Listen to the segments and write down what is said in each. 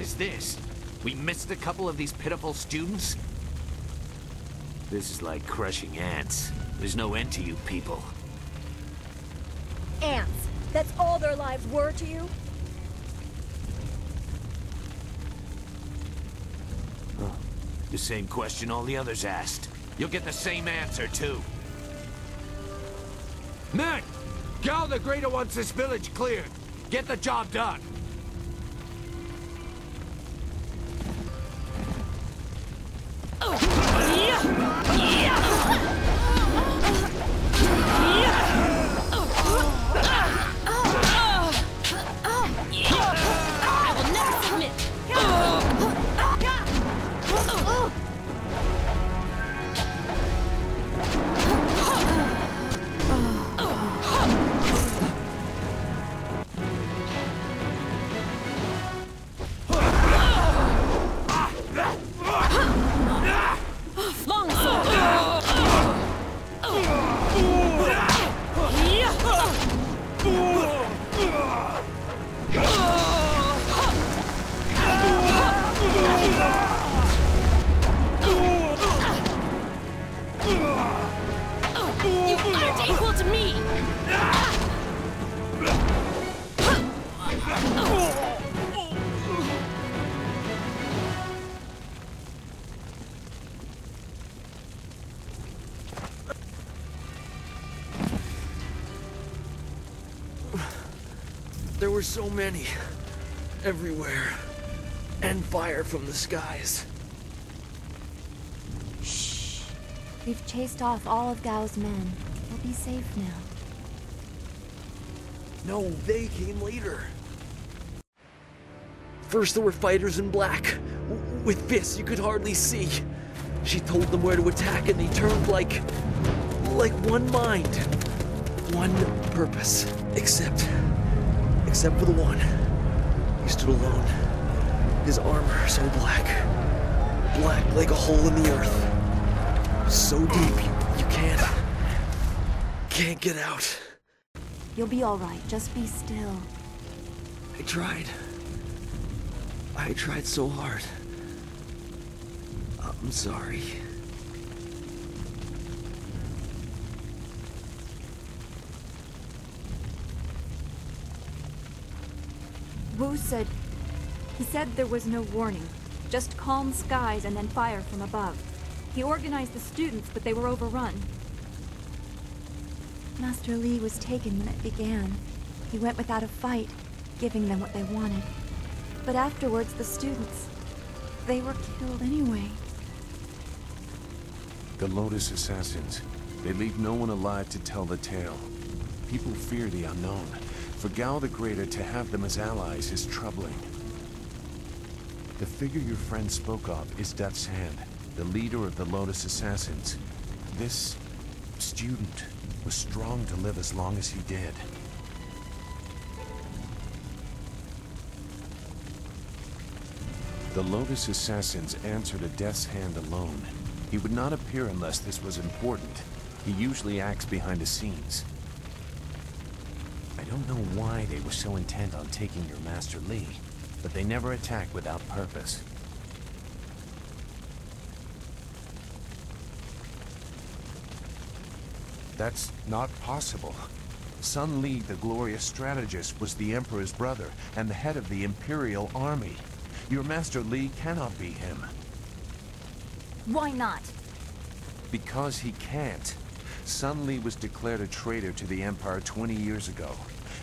What is this? We missed a couple of these pitiful students? This is like crushing ants. There's no end to you people. Ants. That's all their lives were to you? The same question all the others asked. You'll get the same answer, too. Men! Gao the Greater wants this village cleared. Get the job done. Were so many. Everywhere. And fire from the skies. Shh. We've chased off all of Gao's men. We'll be safe now. No, they came later. First there were fighters in black. With fists you could hardly see. She told them where to attack and they turned like... like one mind. One purpose. Except... except for the one. He stood alone. His armor so black. Black like a hole in the earth. So deep you, can't... can't get out. You'll be alright. Just be still. I tried. I tried so hard. I'm sorry. Wu said... He said there was no warning. Just calm skies and then fire from above. He organized the students, but they were overrun. Master Li was taken when it began. He went without a fight, giving them what they wanted. But afterwards, the students... They were killed anyway. The Lotus Assassins. They leave no one alive to tell the tale. People fear the unknown. For Gao the Greater to have them as allies is troubling. The figure your friend spoke of is Death's Hand, the leader of the Lotus Assassins. This student was strong to live as long as he did. The Lotus Assassins answer to Death's Hand alone. He would not appear unless this was important. He usually acts behind the scenes. I don't know why they were so intent on taking your Master Li, but they never attack without purpose. That's not possible. Sun Li, the glorious strategist, was the Emperor's brother and the head of the Imperial Army. Your Master Li cannot be him. Why not? Because he can't. Sun Li was declared a traitor to the Empire 20 years ago.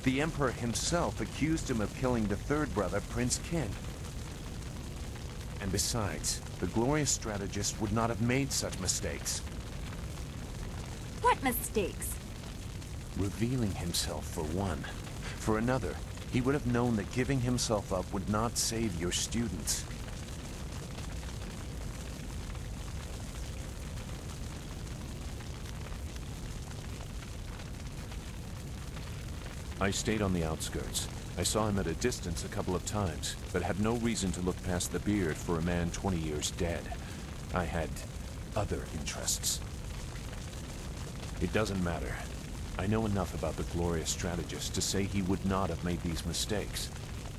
The Emperor himself accused him of killing the third brother, Prince Qin. And besides, the glorious strategist would not have made such mistakes. What mistakes? Revealing himself, for one. For another, he would have known that giving himself up would not save your students. I stayed on the outskirts. I saw him at a distance a couple of times, but had no reason to look past the beard for a man 20 years dead. I had other interests. It doesn't matter. I know enough about the glorious strategist to say he would not have made these mistakes.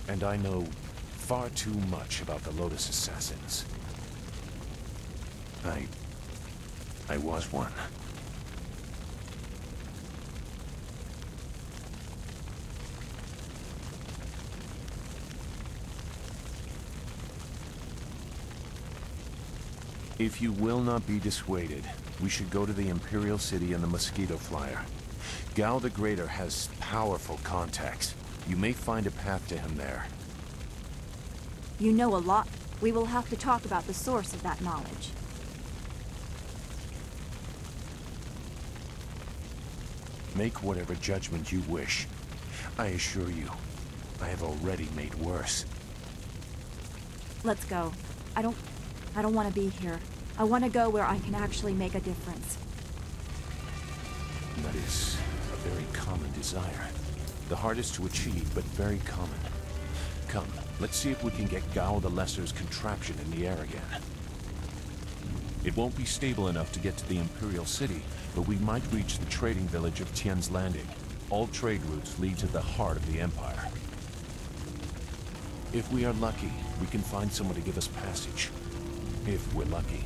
And I know far too much about the Lotus Assassins. I... I was one. If you will not be dissuaded, we should go to the Imperial City and the Mosquito Flyer. Gao the Greater has powerful contacts. You may find a path to him there. You know a lot. We will have to talk about the source of that knowledge. Make whatever judgment you wish. I assure you, I have already made worse. Let's go. I don't... I don't want to be here. I want to go where I can actually make a difference. That is a very common desire. The hardest to achieve, but very common. Come, let's see if we can get Gao the Lesser's contraption in the air again. It won't be stable enough to get to the Imperial City, but we might reach the trading village of Tien's Landing. All trade routes lead to the heart of the Empire. If we are lucky, we can find someone to give us passage. If we're lucky.